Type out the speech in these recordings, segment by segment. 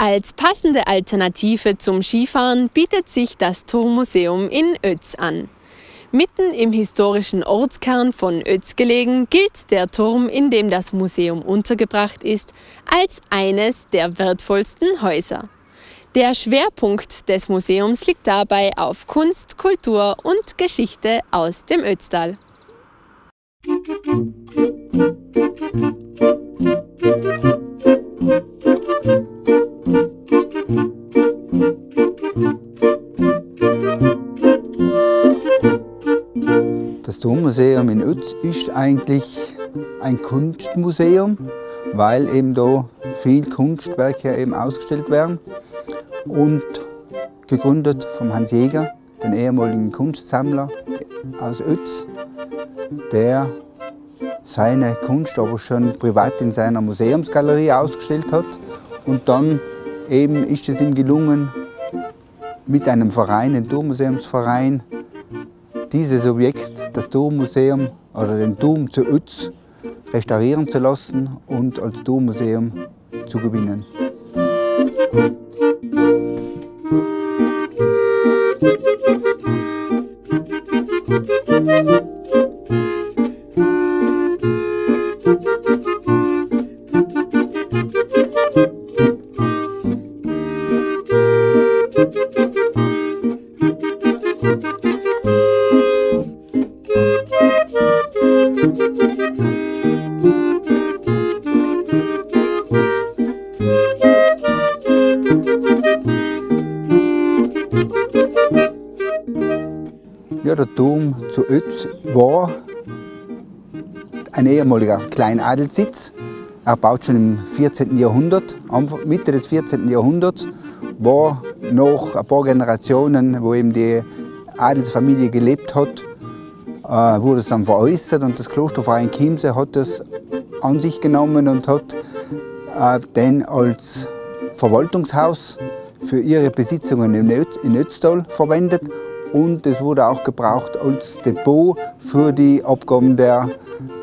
Als passende Alternative zum Skifahren bietet sich das Turmmuseum in Ötz an. Mitten im historischen Ortskern von Ötz gelegen, gilt der Turm, in dem das Museum untergebracht ist, als eines der wertvollsten Häuser. Der Schwerpunkt des Museums liegt dabei auf Kunst, Kultur und Geschichte aus dem Ötztal. Das Dommuseum in Utz ist eigentlich ein Kunstmuseum, weil eben da viele Kunstwerke eben ausgestellt werden und gegründet vom Hans Jäger, den ehemaligen Kunstsammler aus Ötz, der seine Kunst aber schon privat in seiner Museumsgalerie ausgestellt hat. Und dann eben ist es ihm gelungen, mit einem Verein, dem Dommuseumsverein, dieses Objekt, das Dommuseum oder den Dom zu Ötz, restaurieren zu lassen und als Dommuseum zu gewinnen. Ja, der Dom zu Ötz war ein ehemaliger Kleinadelssitz. Er baut schon im 14. Jahrhundert, Mitte des 14. Jahrhunderts, war noch ein paar Generationen, wo eben die Adelsfamilie gelebt hat, äh, wurde es dann veräußert und das Klosterverein Chiemsee hat das an sich genommen und hat äh, den als Verwaltungshaus für ihre Besitzungen in Ötztal verwendet und es wurde auch gebraucht als Depot für die Abgaben der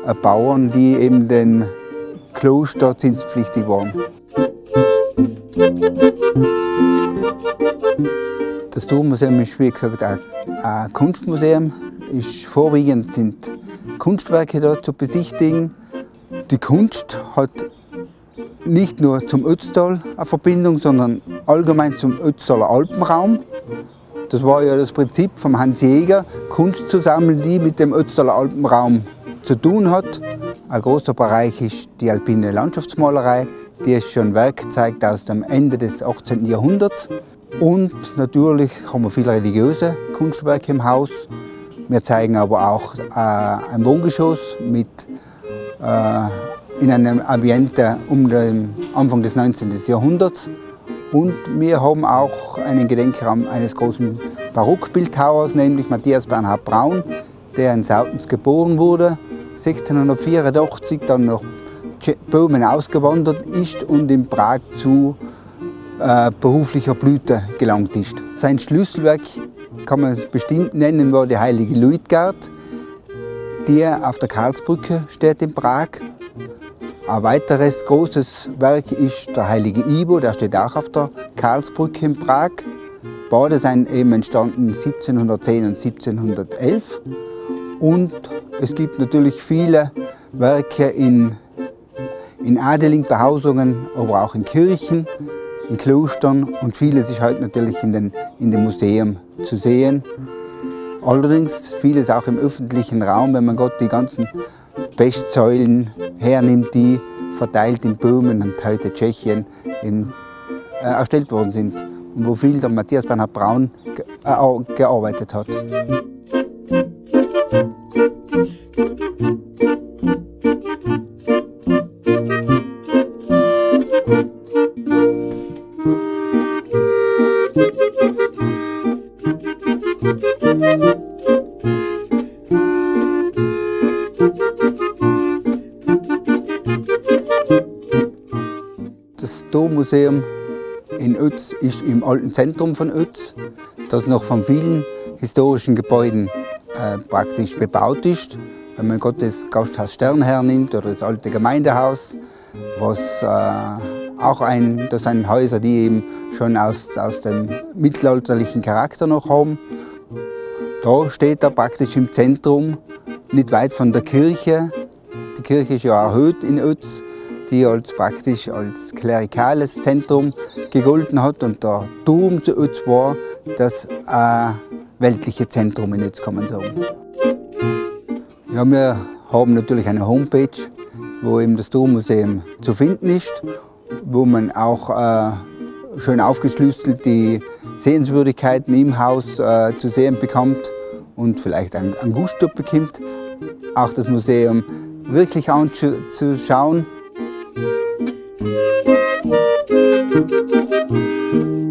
äh, Bauern, die eben den Kloster zinspflichtig waren. Das Dommuseum ist wie gesagt ein Kunstmuseum. Ist vorwiegend sind Kunstwerke da zu besichtigen. Die Kunst hat nicht nur zum Ötztal eine Verbindung, sondern allgemein zum Ötztaler Alpenraum. Das war ja das Prinzip von Hans Jäger, Kunst zu sammeln, die mit dem Ötztaler Alpenraum zu tun hat. Ein großer Bereich ist die alpine Landschaftsmalerei, die es schon Werk zeigt aus dem Ende des 18. Jahrhunderts. Und natürlich haben wir viele religiöse Kunstwerke im Haus. Wir zeigen aber auch äh, ein Wohngeschoss mit, äh, in einem Ambiente um den Anfang des 19. Jahrhunderts. Und wir haben auch einen Gedenkraum eines großen Barockbildhauers, nämlich Matthias Bernhard Braun, der in Sautens geboren wurde, 1684 dann nach Böhmen ausgewandert ist und in Prag zu äh, beruflicher Blüte gelangt ist. Sein Schlüsselwerk kann man bestimmt nennen, war die heilige Luitgard, die auf der Karlsbrücke steht in Prag ein weiteres großes Werk ist der heilige Ivo, der steht auch auf der Karlsbrücke in Prag. Beide sind eben entstanden 1710 und 1711. Und es gibt natürlich viele Werke in, in Adeling-Behausungen, aber auch in Kirchen, in Klostern und vieles ist heute natürlich in, den, in dem Museum zu sehen. Allerdings vieles auch im öffentlichen Raum, wenn man Gott die ganzen Bestsäulen hernimmt, die verteilt in Böhmen und heute Tschechien in, äh, erstellt worden sind und wo viel der Matthias Bernhard Braun ge äh, gearbeitet hat. Museum in Ötz ist im alten Zentrum von Ötz, das noch von vielen historischen Gebäuden äh, praktisch bebaut ist. Wenn man Gott das Gasthaus Stern hernimmt oder das alte Gemeindehaus, was äh, auch ein, das sind Häuser, die eben schon aus, aus dem mittelalterlichen Charakter noch haben. Da steht er praktisch im Zentrum, nicht weit von der Kirche. Die Kirche ist ja erhöht in Ötz, die als praktisch als klerikales Zentrum gegolten hat und der Turm zu Ötz war das äh, weltliche Zentrum in Ötz, kann man sagen. Ja, wir haben natürlich eine Homepage, wo eben das Turmmuseum zu finden ist, wo man auch äh, schön aufgeschlüsselt die Sehenswürdigkeiten im Haus äh, zu sehen bekommt und vielleicht ein, ein Gusto bekommt, auch das Museum wirklich anzuschauen. Thank you.